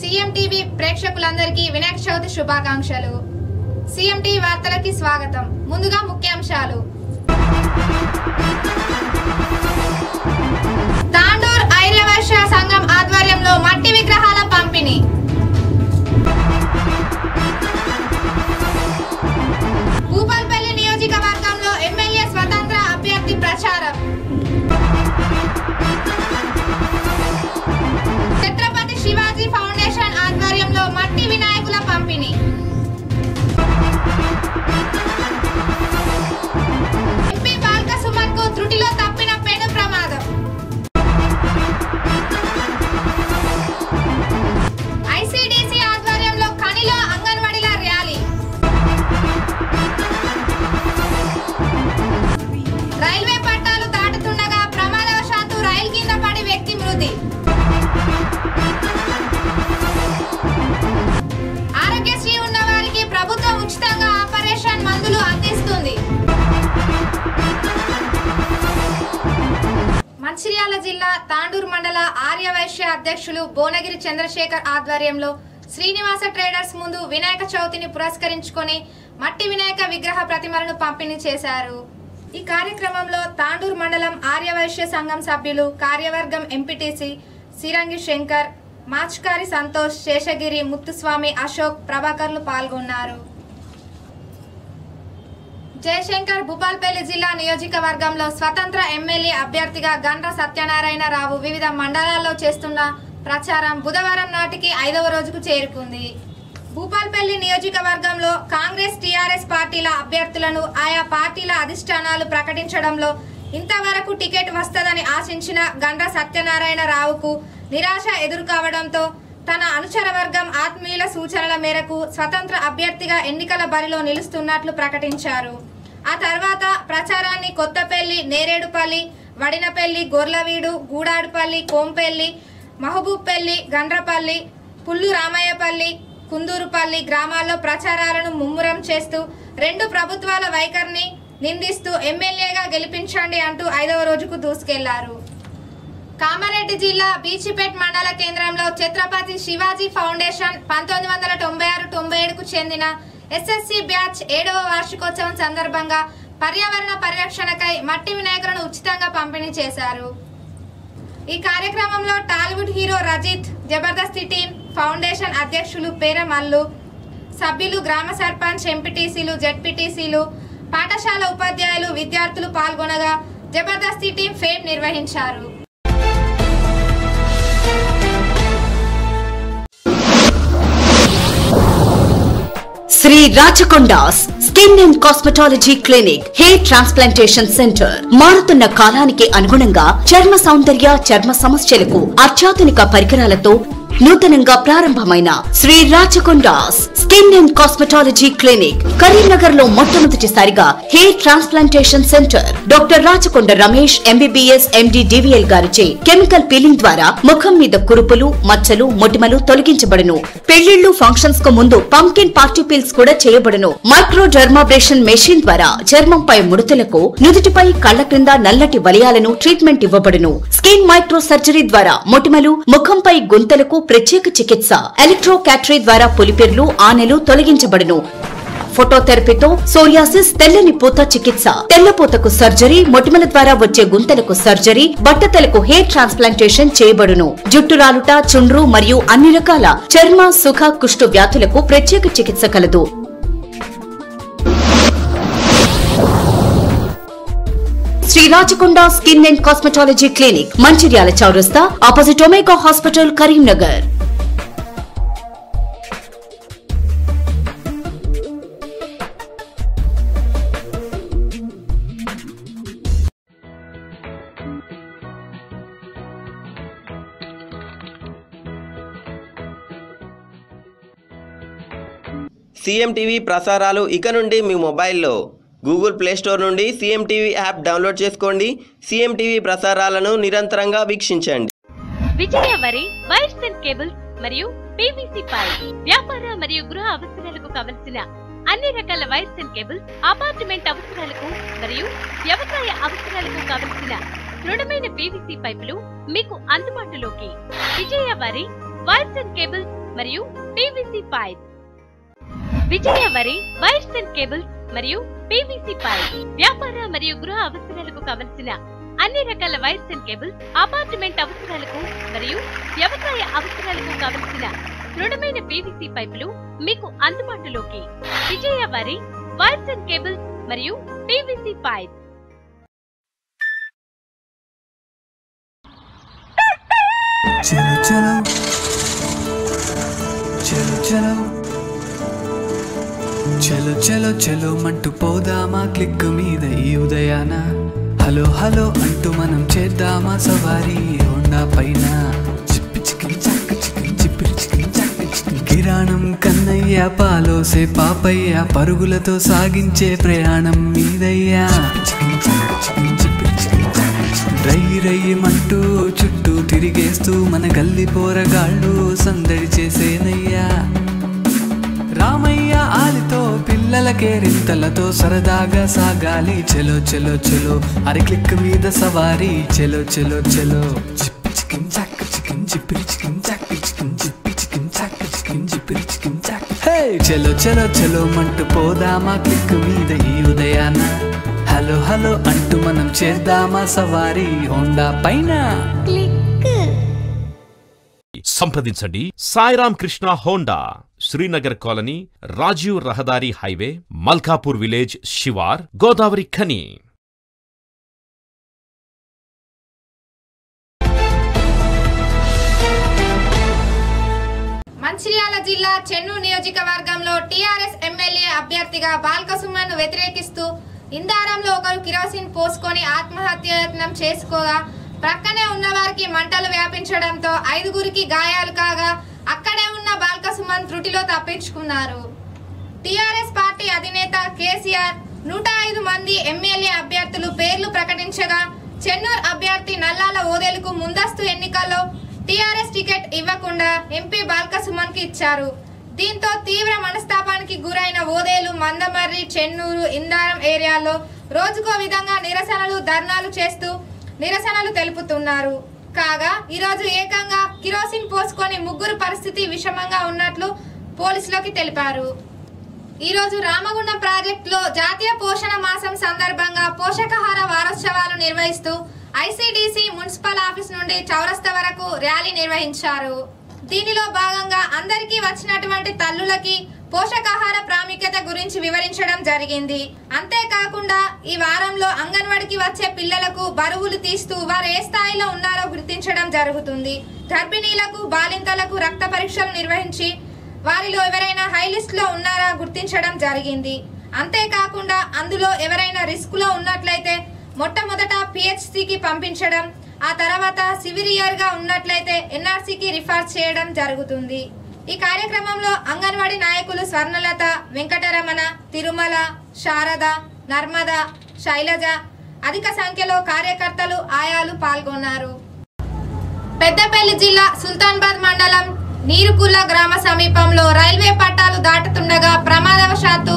CM TV ప్రేక్షకులందరికీ వినాయక చవితి శుభాకాంక్షలు. CM వార్తలకి స్వాగతం. ముందుగా ముఖ్యాంశాలు. తాండూర్ ఐర్యవైశ్య సంఘం ఆధ్వర్యంలో మట్టి విగ్రహాల పంపిణీ. జిల్లా తాండూరు మండల ఆర్యవైశ్య అధ్యక్షులు భువనగిరి చంద్రశేఖర్ ఆధ్వర్యంలో శ్రీనివాస ట్రేడర్స్ ముందు వినాయక చవితిని పురస్కరించుకొని మట్టి వినాయక విగ్రహ ప్రతిమలను పంపిణీ చేశారు. ఈ కార్యక్రమంలో తాండూరు మండలం ఆర్యవైశ్య సంఘం సభ్యులు కార్యవర్గం ఎంపీటీసీ సిరంగి శంకర్ మాచ్కారి సంతోష్ శేషగిరి ముత్తుస్వామి అశోక్ ప్రభాకర్లు పాల్గొన్నారు. జయశంకర్ భూపాల్పల్లి జిల్లా నియోజకవర్గంలో స్వతంత్ర ఎమ్మెల్యే అభ్యర్థిగా గండ్ర సత్యనారాయణ రావు వివిధ మండలాల్లో చేస్తున్న ప్రచారం బుధవారం నాటికి ఐదవ రోజుకు చేరుకుంది. భూపాల్పల్లి నియోజకవర్గంలో కాంగ్రెస్ టీఆర్ఎస్ పార్టీల అభ్యర్థులను ఆయా పార్టీల అధిష్టానాలు ప్రకటించడంలో ఇంతవరకు టికెట్ వస్తదని ఆశించిన గండ్ర సత్యనారాయణ రావుకు నిరాశ ఎదురుకావడంతో తన అనుచర వర్గం ఆత్మీయుల సూచనల మేరకు స్వతంత్ర అభ్యర్థిగా ఎన్నికల బరిలో నిలుస్తున్నట్లు ప్రకటించారు. ఆ తర్వాత ప్రచారాన్ని కొత్తపల్లి నేరేడుపల్లి వడినపల్లి గొర్లవీడు గూడాడుపల్లి కోంపల్లి మహబూబ్పల్లి గండ్రపల్లి పుల్లు రామయ్యపల్లి కుందూరుపల్లి గ్రామాల్లో ప్రచారాలను ముమ్మురం చేస్తూ రెండు ప్రభుత్వాల వైఖరిని నిందిస్తూ ఎమ్మెల్యేగా గెలిపించండి అంటూ ఐదవ రోజుకు దూసుకెళ్ళారు. కామారెడ్డి జిల్లా బీచిపేట్ మండల కేంద్రంలో ఛత్రపతి శివాజీ ఫౌండేషన్ పంతొమ్మిది వందల తొంభై ఆరు తొంభై ఏడుకు చెందిన ఎస్ఎస్సి బ్యాచ్ ఏడవ వార్షికోత్సవం సందర్భంగా పర్యావరణ పరిరక్షణకై మట్టి వినాయకులను ఉచితంగా పంపిణీ చేశారు. ఈ కార్యక్రమంలో Tollywood hero Rajith జబర్దస్తి team foundation అధ్యక్షులు పేర మల్లు సభ్యులు గ్రామ సర్పంచ్ ఎంపీటీసీలు జెడ్పీటీసీలు పాఠశాల ఉపాధ్యాయులు విద్యార్థులు పాల్గొనగా జబర్దస్తి టీం ఫేమ్ నిర్వహించారు. Shri Rachakonda's skin and cosmetology clinic hair transplantation centre. మారుతున్న కాలానికి అనుగుణంగా చర్మ సౌందర్య చర్మ సమస్యలకు అత్యాధునిక పరికరాలతో నూతనంగా ప్రారంభమైన Sri Rachakondas skin and cosmetology clinic కరీంనగర్లో మొట్టమొదటిసారిగా hair transplantation centre doctor Rachakonda Ramesh MBBS MD DVL గారిచే కెమికల్ పీలింగ్ ద్వారా ముఖం మీద కురుపులు మచ్చలు మొటిమలు తొలగించబడును. పెళ్ళిళ్ళు ఫంక్షన్స్కు ముందు పంకిన్ పార్టీ పీల్స్ కూడా చేయబడును. మైక్రో డర్మాబ్రేషన్ మెషిన్ ద్వారా చర్మంపై ముడతలకు నుదుటిపై కళ్ళ క్రింద నల్లటి వలయాలను ట్రీట్మెంట్ ఇవ్వబడును. స్కిన్ మైక్రో సర్జరీ ద్వారా మొటిమలు ముఖంపై గుంతలకు ప్రత్యేక చికిత్స. ఎలక్ట్రో క్యాటరీ ద్వారా పులిపెర్లు ఆనెలు తొలగించబడును. ఫోటోథెరపీతో సోరియాసిస్ తెల్లని పూత చికిత్స. తెల్లపూతకు సర్జరీ మొటిమల ద్వారా వచ్చే గుంతలకు సర్జరీ బట్టతలకు హెయిర్ ట్రాన్స్ప్లాంటేషన్ చేయబడును. జుట్టు రాలుట చుండ్రు మరియు అన్ని రకాల చర్మ సుఖ కుష్టు వ్యాధులకు ప్రత్యేక చికిత్స కలదు. Shri Rachakonda skin and cosmetology clinic Mancherial చౌరస్తా opposite Omega hospital Karimnagar. CM TV ప్రసారాలు ఇక నుండి మీ మొబైల్లో. గూగుల్ ప్లే స్టోర్ నుండి సీఎం టీవీ యాప్ డౌన్లోడ్ చేసుకోండి. సీఎం టీవీ ప్రసారాలను నిరంతరంగా వీక్షించండి. Vijaya Vari wires and cables మరియు పీవీసీ పైప్ వ్యాపార మరియు గృహ అవసరాలకు కావలసిన అన్ని రకాల వైర్స్ అండ్ కేబుల్స్ అపార్ట్మెంట్ అవసరాలకు మరియు వ్యవసాయ అవసరాలకు కావలసిన దృఢమైన పీవీసీ పైపులు మీకు అందుబాటులోకి. Vijaya Vari wires and cables మరియు PVC pipe Vijaya Vari wires and cables మరియు పీవీసీ పైప్ వ్యాపార మరియు గృహ అవసరాలకు కావలసిన అన్ని రకాల వైర్స్ అండ్ కేబుల్స్ అపార్ట్మెంట్ అవసరాలకు మరియు వ్యవసాయ అవసరాలకు కావలసిన దృఢమైన పీవీసీ పైపులు మీకు అందుబాటులోకి. Vijaya Vari wires and cables మరియు పీవీసీ పైప్ చలో చలో చలో చలో. చలో చలో చలో మంటూ పోదామా? క్లిక్ మీద ఈ ఉదయాన. హలో హలో అంటూ మనం చేద్దామా సవారీ? హోండా పైన. కిరాణం కన్నయ్య పాలోసే పాపయ్య. పరుగులతో సాగించే ప్రయాణం మీదయ్యా. చికిన్ రై రయ్యమంటూ చుట్టూ తిరిగేస్తూ మన గల్లి పోరగాళ్ళు సందడి చేసేనయ్యా. రామయ్య ఆలితో పిల్లలకే రింతలతో సరదాగా సాగాలి. చెలో చెలో చెలో. అరి క్లిక్ మీద సవారీ. చెలో చెలో చెలో. చిప్పి చికిన్ చాక్ చికిన్ చిప్పిరి చికిన్ చాక్ చికిన్ చిప్పి చికిన్ చాక్ చికిన్ చిప్పిరి చికిన్ చాక్. హే చెలో చెలో చెలో. మంటూ పోదామా? క్లిక్ మీద ఈ ఉదయాన. హలో హలో అంటూ మనం చేద్దామా సవారీ? హోండా పైన. సంప్రదించండి. సాయిరామ్ కృష్ణ హోండా. శ్రీనగర్ కాలనీ రాజీవ్ రహదారి హైవే మల్కాపూర్ విలేజ్ శివార్ గోదావరి ఖని. మంచిర్యాల జిల్లా చెన్నూ నియోజకవర్గంలో టీఆర్ఎస్ ఎమ్మెల్యే అభ్యర్థిగా బాల్కసుమన్ను వ్యతిరేకిస్తూ ఇందారంలో ఒకరు కిరోసిన్ పోసుకొని ఆత్మహత్యయత్నం చేసుకోగా ప్రక్కనే ఉన్నవారికి మంటలు వ్యాపించడంతో ఐదుగురికి గాయాలు కాగా అక్కడే ఉన్న బాల్కసుమన్ త్రుటిలో తప్పించుకున్నారు. టీఆర్ఎస్ పార్టీ అధినేత కేసీఆర్ నూట ఐదు మంది ఎమ్మెల్యే అభ్యర్థులు పేర్లు ప్రకటించగా చెన్నూరు అభ్యర్థి నల్లాల ఓదేలుకు ముందస్తు ఎన్నికల్లో టీఆర్ఎస్ టికెట్ ఇవ్వకుండా ఎంపీ బాల్క సుమన్కి ఇచ్చారు. దీంతో తీవ్ర మనస్తాపానికి గురైన ఓదేలు మందమర్రి చెన్నూరు ఇందారం ఏరియాలో రోజుకో విధంగా నిరసనలు ధర్నాలు చేస్తూ నిరసనలు తెలుపుతున్నారు. కాగా ఈరోజు ఏకంగా కిరోసిన్ పోసుకొని ముగ్గురు పరిస్థితి విషమంగా ఉన్నట్లు పోలీసులకి తెలిపారు. ఈరోజు రామగుండం ప్రాజెక్టులో జాతీయ పోషణ మాసం సందర్భంగా పోషకాహార వారోత్సవాలు నిర్వహిస్తూ ఐసీడీసీ మున్సిపల్ ఆఫీస్ నుండి చౌరస్తా వరకు ర్యాలీ నిర్వహించారు. దీనిలో భాగంగా అందరికీ వచ్చినటువంటి తల్లులకి పోషకాహార ప్రాముఖ్యత గురించి వివరించడం జరిగింది. అంతేకాకుండా ఈ వారంలో అంగన్వాడికి వచ్చే పిల్లలకు బరువులు తీస్తూ వారు ఏ స్థాయిలో ఉన్నారో గుర్తించడం జరుగుతుంది. గర్భిణీలకు బాలింతలకు రక్త పరీక్షలు నిర్వహించి వారిలో ఎవరైనా హై లిస్ట్లో ఉన్నారా గుర్తించడం జరిగింది. అంతేకాకుండా అందులో ఎవరైనా రిస్క్లో ఉన్నట్లయితే మొట్టమొదట పిహెచ్సికి పంపించడం ఆ తర్వాత సివిరియర్గా ఉన్నట్లయితే ఎన్ఆర్సీకి రిఫర్ చేయడం జరుగుతుంది. ఈ కార్యక్రమంలో అంగన్వాడీ నాయకులు స్వర్ణలత వెంకటరమణ తిరుమల శారద నర్మద శైలజ అధిక సంఖ్యలో కార్యకర్తలు ఆయాలు పాల్గొన్నారు. పెద్దపల్లి జిల్లా సుల్తాన్బాద్ మండలం నీరుకుల్ల గ్రామ సమీపంలో రైల్వే పట్టాలు దాటుతుండగా ప్రమాదవశాత్తు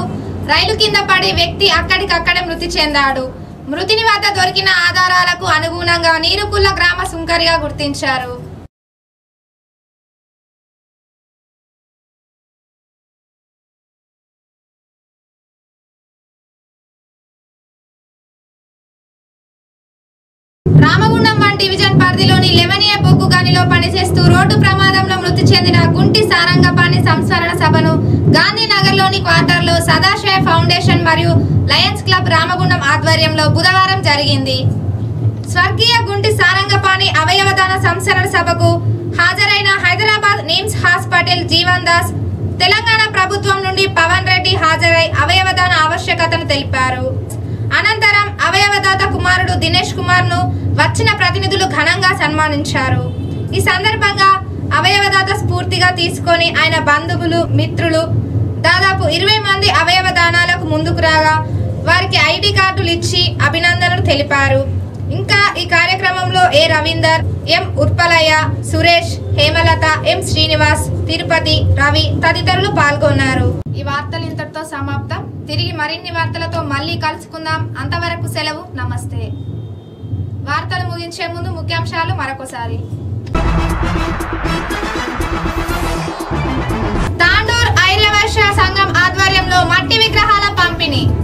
రైలు కింద పడి వ్యక్తి అక్కడికక్కడే మృతి చెందాడు. మృతిని వద్ద దొరికిన ఆధారాలకు అనుగుణంగా నీరుకుల్ల గ్రామ సుంకరిగా గుర్తించారు. రామగుండం వన్ డివిజన్ పరిధిలోని లెవెనియ బొగ్గు గనిలో పనిచేస్తూ రోడ్డు ప్రమాదంలో మృతి చెందిన గుంటి సారంగపాణి సంస్మరణ సభను గాంధీనగర్లోని క్వార్టర్లో సదాశయ ఫౌండేషన్ మరియు లయన్స్ క్లబ్ రామగుండం ఆధ్వర్యంలో బుధవారం జరిగింది. స్వర్గీయ గుంటి సారంగపాణి అవయవదాన సంస్మరణ సభకు హాజరైన హైదరాబాద్ నిమ్స్ హాస్పిటల్ జీవన్ దాస్ తెలంగాణ ప్రభుత్వం నుండి పవన్ రెడ్డి హాజరై అవయవదాన ఆవశ్యకతను తెలిపారు. అనంతరం అవయవదాత కుమారుడు దినేష్ కుమార్ను వచ్చిన ప్రతినిధులు ఘనంగా సన్మానించారు. ఈ సందర్భంగా అవయవదాత స్ఫూర్తిగా తీసుకొని ఆయన బంధువులు మిత్రులు దాదాపు ఇరవై మంది అవయవ దానాలకు ముందుకు రాగా వారికి ఐడి కార్డులు ఇచ్చి అభినందనలు తెలిపారు. ఇంకా ఈ కార్యక్రమంలో ఏ రవీందర్ ఎం ఉత్పలయ్య సురేష్ హేమలత ఎం శ్రీనివాస్ తిరుపతి రవి తదితరులు పాల్గొన్నారు. ఈ వార్తలు ఇంతటితో సమాప్తం. తిరిగి మరిన్ని వార్తలతో మళ్ళీ కలుసుకుందాం. అంతవరకు సెలవు. నమస్తే. వార్తలు ముగించే ముందు ముఖ్యాంశాలు మరొకసారి. తాండూర్ ఐర్యవైశ్య సంఘం ఆధ్వర్యంలో మట్టి విగ్రహాల పంపిణీ.